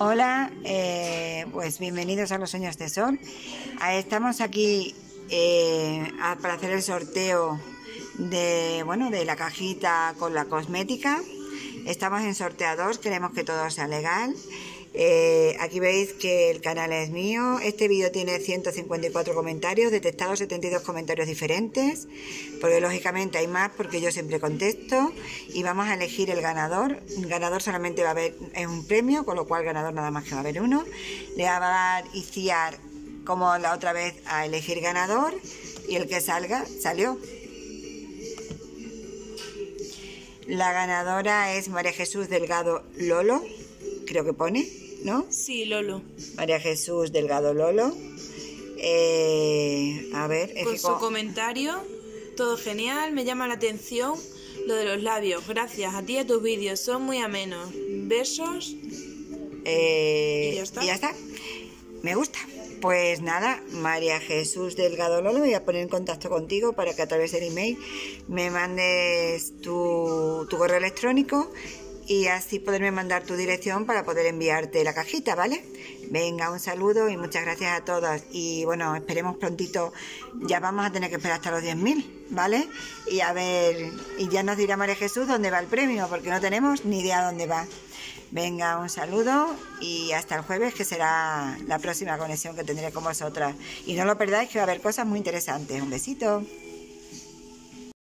Hola, eh, pues bienvenidos a los Sueños de Sol. Ah, Estamos aquí eh, para hacer el sorteo de, bueno, de la cajita con la cosmética. Estamos en sorteador, queremos que todo sea legal. Eh, aquí veis que el canal es mío. Este vídeo tiene 154 comentarios, detectados 72 comentarios diferentes, porque lógicamente hay más porque yo siempre contesto y vamos a elegir el ganador. El ganador solamente va a haber es un premio, con lo cual ganador nada más que va a haber uno. Le va a dar Iciar como la otra vez a elegir ganador y el que salga salió. La ganadora es María Jesús Delgado Lolo, creo que pone, ¿no? Sí, Lolo. María Jesús Delgado Lolo. Eh, a ver, Con su co- comentario, todo genial, me llama la atención lo de los labios. Gracias a ti y a tus vídeos, son muy amenos. Besos. eh, ¿Y ya está? y ya está. Me gusta. Pues nada, María Jesús Delgado Lolo, voy a poner en contacto contigo para que a través del email me mandes tu, tu correo electrónico y así poderme mandar tu dirección para poder enviarte la cajita, ¿vale? Venga, un saludo y muchas gracias a todas. Y bueno, esperemos prontito, ya vamos a tener que esperar hasta los 10.000, ¿vale? Y a ver, y ya nos dirá María Jesús dónde va el premio, porque no tenemos ni idea dónde va. Venga, un saludo y hasta el jueves, que será la próxima conexión que tendré con vosotras. Y no lo perdáis, que va a haber cosas muy interesantes. Un besito.